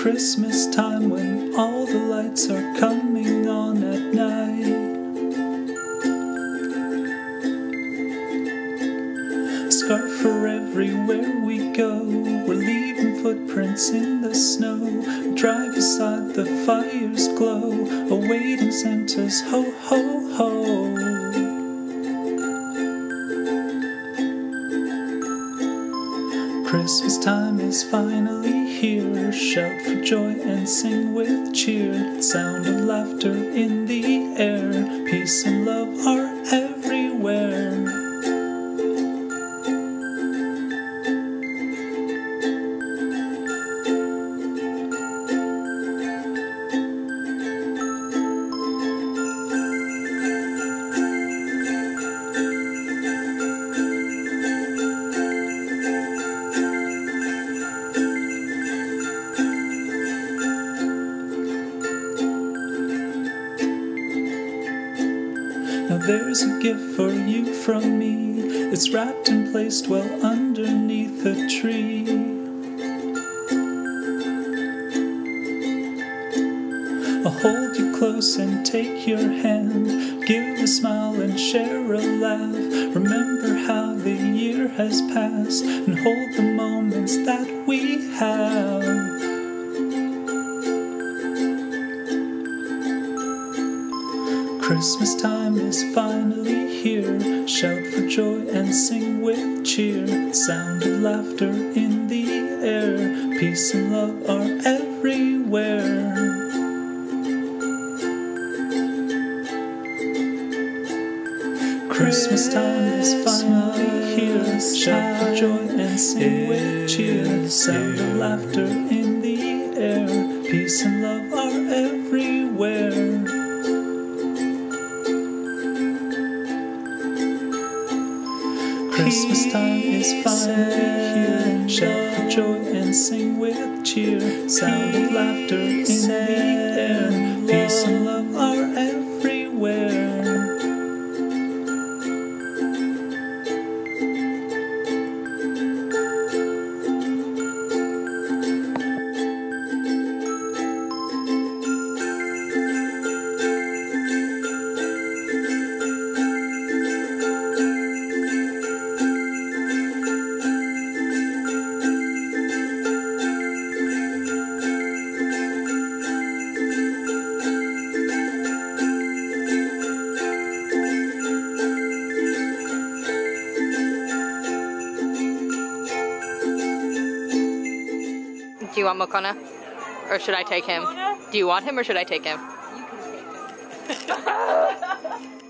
Christmas time when all the lights are coming on at night. Scarf for everywhere we go. We're leaving footprints in the snow. Drive beside the fire's glow, awaiting Santa's ho ho ho. Christmas time is finally here. Shout for joy and sing with cheer. Sound of laughter in the there's a gift for you from me. It's wrapped and placed well underneath a tree. I'll hold you close and take your hand. Give a smile and share a laugh. Remember how the year has passed and hold the moments that we have. Christmas time is finally here. Shout for joy and sing with cheer. Sound of laughter in the air. Peace and love are everywhere. Christmas time is finally here. Shout for joy and sing with cheer. Sound of laughter in the air. Peace and love are everywhere. Christmas time is finally here. Shout for joy and sing with cheer. Sound of laughter in the air. Peace and love Do you want Mokona? Or should I take him? Do you want him or should I take him?